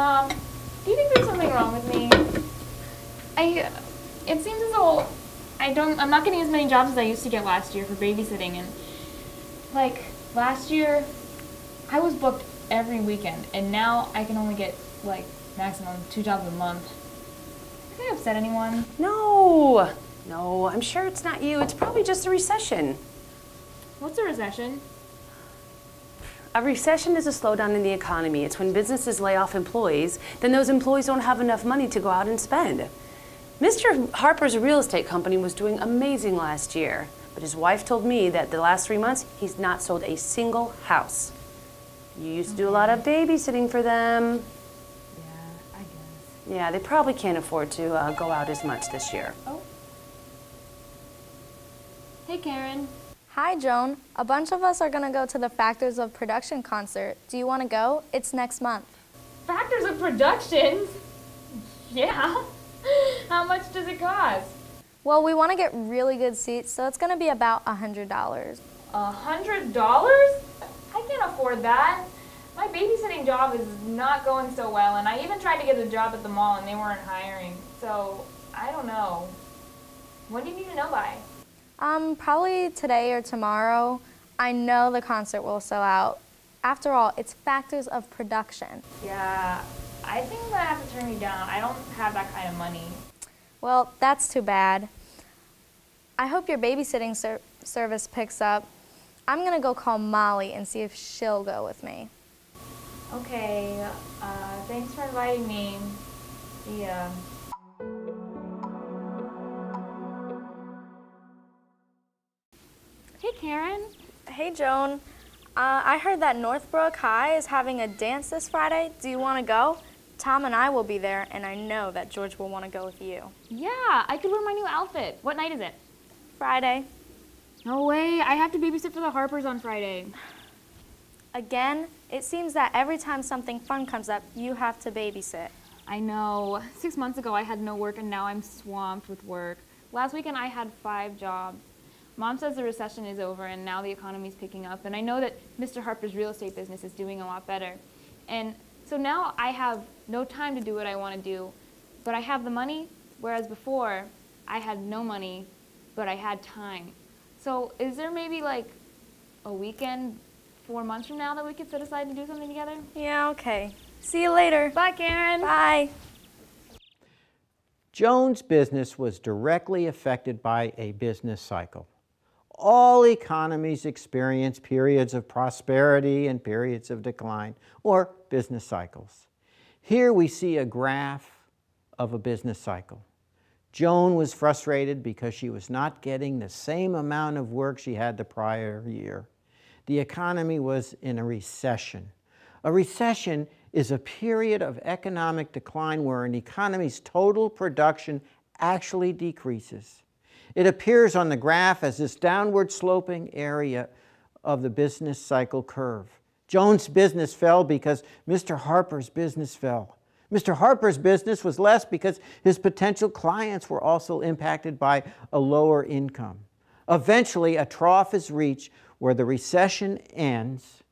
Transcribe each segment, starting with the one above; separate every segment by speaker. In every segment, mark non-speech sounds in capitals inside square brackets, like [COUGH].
Speaker 1: Mom, do you think there's something wrong with me? I, it seems as though I don't, I'm not getting as many jobs as I used to get last year for babysitting and like last year I was booked every weekend and now I can only get like maximum two jobs a month. Did I upset anyone?
Speaker 2: No, no, I'm sure it's not you. It's probably just a recession.
Speaker 1: What's a recession?
Speaker 2: A recession is a slowdown in the economy. It's when businesses lay off employees, then those employees don't have enough money to go out and spend. Mr. Harper's real estate company was doing amazing last year, but his wife told me that the last three months he's not sold a single house. You used to do a lot of babysitting for them.
Speaker 1: Yeah, I guess.
Speaker 2: Yeah, they probably can't afford to uh, go out as much this year.
Speaker 1: Oh. Hey Karen.
Speaker 3: Hi, Joan. A bunch of us are going to go to the Factors of Production concert. Do you want to go? It's next month.
Speaker 1: Factors of production? Yeah. How much does it cost?
Speaker 3: Well, we want to get really good seats, so it's going to be about a $100.
Speaker 1: A hundred dollars? I can't afford that. My babysitting job is not going so well, and I even tried to get a job at the mall and they weren't hiring. So, I don't know. When do you need to know by?
Speaker 3: Um, probably today or tomorrow. I know the concert will sell out. After all, it's Factors of Production.
Speaker 1: Yeah, I think I'm gonna have to turn you down. I don't have that kind of money.
Speaker 3: Well, that's too bad. I hope your babysitting ser- service picks up. I'm going to go call Molly and see if she'll go with me.
Speaker 1: Okay, uh, thanks for inviting me. See Karen.
Speaker 3: Hey, Joan. Uh, I heard that Northbrook High is having a dance this Friday. Do you want to go? Tom and I will be there, and I know that George will want to go with you.
Speaker 1: Yeah, I could wear my new outfit. What night is it?
Speaker 3: Friday.
Speaker 1: No way. I have to babysit for the Harpers on Friday. [SIGHS]
Speaker 3: Again, it seems that every time something fun comes up, you have to babysit.
Speaker 1: I know. Six months ago, I had no work, and now I'm swamped with work. Last weekend, I had five jobs. Mom says the recession is over, and now the economy's picking up. And I know that Mr. Harper's real estate business is doing a lot better. And so now I have no time to do what I want to do, but I have the money, whereas before, I had no money, but I had time. So is there maybe like a weekend, four months from now, that we could set aside to do something together?
Speaker 3: Yeah, okay. See you later.
Speaker 1: Bye, Karen.
Speaker 3: Bye.
Speaker 4: Joan's business was directly affected by a business cycle. All economies experience periods of prosperity and periods of decline, or business cycles. Here we see a graph of a business cycle. Joan was frustrated because she was not getting the same amount of work she had the prior year. The economy was in a recession. A recession is a period of economic decline where an economy's total production actually decreases. It appears on the graph as this downward sloping area of the business cycle curve. Joan's business fell because Mr. Harper's business fell. Mr. Harper's business was less because his potential clients were also impacted by a lower income. Eventually, a trough is reached where the recession ends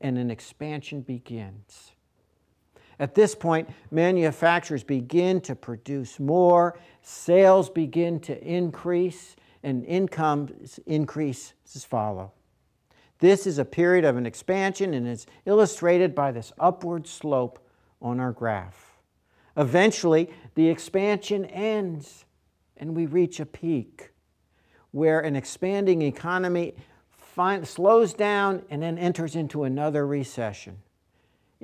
Speaker 4: and an expansion begins. At this point, manufacturers begin to produce more, sales begin to increase, and incomes increases follow. This is a period of an expansion and is illustrated by this upward slope on our graph. Eventually, the expansion ends and we reach a peak where an expanding economy slows down and then enters into another recession.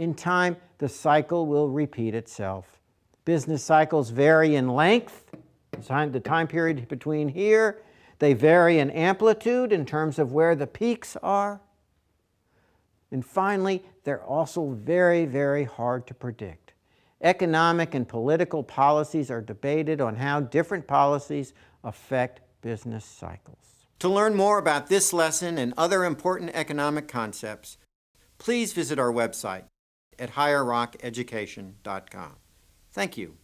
Speaker 4: In time, the cycle will repeat itself. Business cycles vary in length, the time period between here. They vary in amplitude in terms of where the peaks are. And finally, they're also very, very hard to predict. Economic and political policies are debated on how different policies affect business cycles. To learn more about this lesson and other important economic concepts, please visit our website at higherrockeducation.com. Thank you.